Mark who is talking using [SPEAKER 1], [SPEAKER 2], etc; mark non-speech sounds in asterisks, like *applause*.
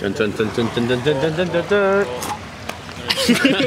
[SPEAKER 1] Dun dun dun *laughs*